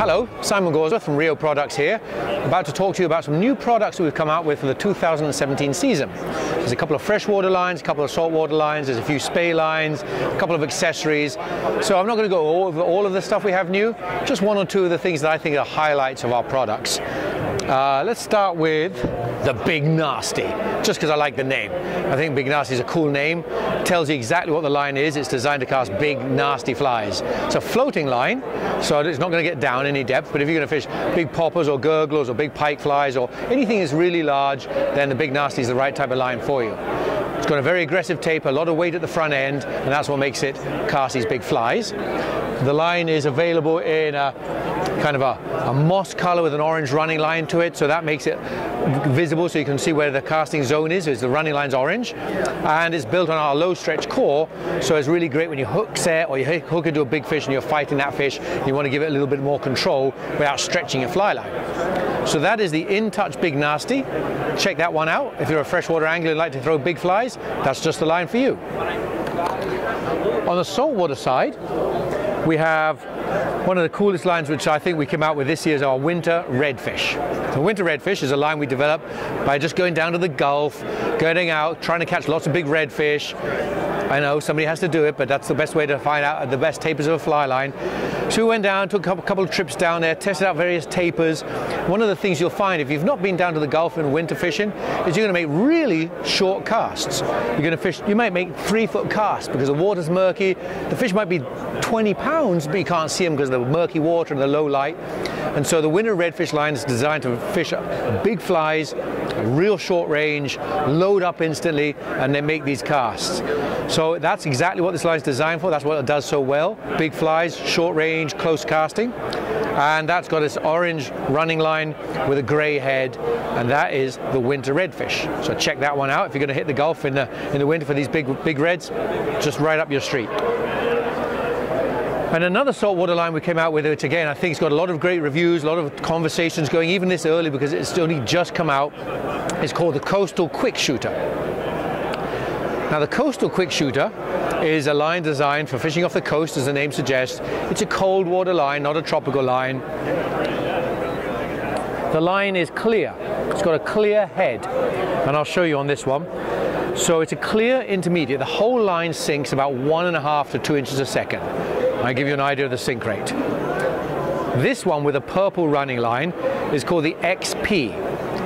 Hello, Simon Gawesworth from Rio Products here, about to talk to you about some new products that we've come out with for the 2017 season. There's a couple of freshwater lines, a couple of saltwater lines, there's a few spey lines, a couple of accessories. So I'm not going to go over all of the stuff we have new, just one or two of the things that I think are highlights of our products. Uh, let's start with the Big Nasty, just because I like the name. I think Big Nasty is a cool name, tells you exactly what the line is. It's designed to cast big, nasty flies. It's a floating line, so it's not going to get down any depth, but if you're going to fish big poppers or gurglers or big pike flies or anything that's really large, then the Big Nasty is the right type of line for you. It's got a very aggressive taper, a lot of weight at the front end, and that's what makes it cast these big flies. The line is available in a kind of a, a, moss color with an orange running line to it, so that makes it visible so you can see where the casting zone is, is the running line's orange. And it's built on our low stretch core, so it's really great when you hook set or you hook into a big fish and you're fighting that fish, you want to give it a little bit more control without stretching your fly line. So that is the In-Touch Big Nasty. Check that one out. If you're a freshwater angler and like to throw big flies, that's just the line for you. On the saltwater side, we have one of the coolest lines which I think we came out with this year is our winter redfish. The winter redfish is a line we develop by just going down to the Gulf, going out, trying to catch lots of big redfish, I know somebody has to do it, but that's the best way to find out the best tapers of a fly line. So we went down, took a couple of trips down there, tested out various tapers. One of the things you'll find if you've not been down to the Gulf in winter fishing is you're going to make really short casts. You're going to fish, you might make three foot casts because the water's murky. The fish might be 20 pounds, but you can't see them because of the murky water and the low light. And so the winter redfish line is designed to fish big flies, real short range, load up instantly, and then make these casts. So that's exactly what this line is designed for. That's what it does so well. Big flies, short range, close casting. And that's got its orange running line with a grey head, and that is the winter redfish. So check that one out if you're going to hit the Gulf in the, in the winter for these big, big reds, just right up your street. And another saltwater line we came out with, which again I think it's got a lot of great reviews, a lot of conversations going even this early because it's only just come out, is called the Coastal Quick Shooter. Now the Coastal Quick Shooter is a line designed for fishing off the coast as the name suggests. It's a cold water line, not a tropical line. The line is clear. It's got a clear head and I'll show you on this one. So it's a clear intermediate. The whole line sinks about one and a half to two inches a second. I give you an idea of the sink rate. This one with a purple running line is called the XP.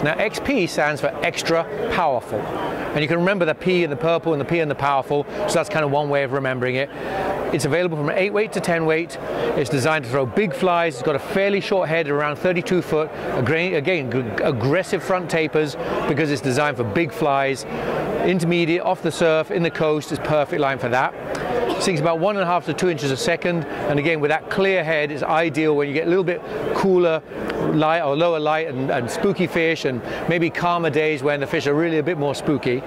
Now XP stands for extra powerful. And you can remember the P and the purple and the P and the powerful, so that's kind of one way of remembering it. It's available from 8 weight to 10 weight. It's designed to throw big flies. It's got a fairly short head, around 32 foot. Again, aggressive front tapers because it's designed for big flies. Intermediate, off the surf, in the coast is perfect line for that. Sinks about one and a half to two inches a second. And again, with that clear head, it's ideal when you get a little bit cooler light or lower light and, and spooky fish and maybe calmer days when the fish are really a bit more spooky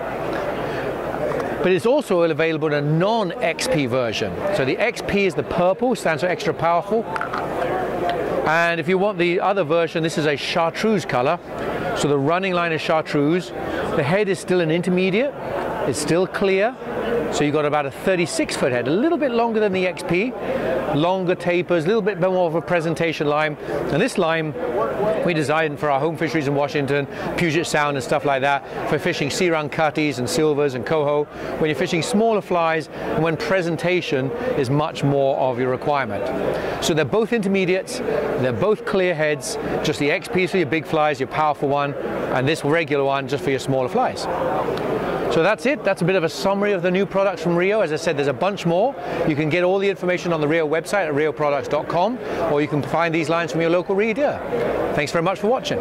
but it's also available in a non-XP version. So the XP is the purple, stands for extra powerful. And if you want the other version, this is a chartreuse color. So the running line is chartreuse. The head is still an intermediate. It's still clear. So you've got about a 36 foot head, a little bit longer than the XP, longer tapers, a little bit more of a presentation line. And this line we designed for our home fisheries in Washington, Puget Sound and stuff like that, for fishing sea run cutties and silvers and coho, when you're fishing smaller flies and when presentation is much more of your requirement. So they're both intermediates, they're both clear heads, just the XP for your big flies, your powerful one, and this regular one just for your smaller flies. So that's it. That's a bit of a summary of the new products from Rio. As I said, there's a bunch more. You can get all the information on the Rio website at rioproducts.com, or you can find these lines from your local reader. Thanks very much for watching.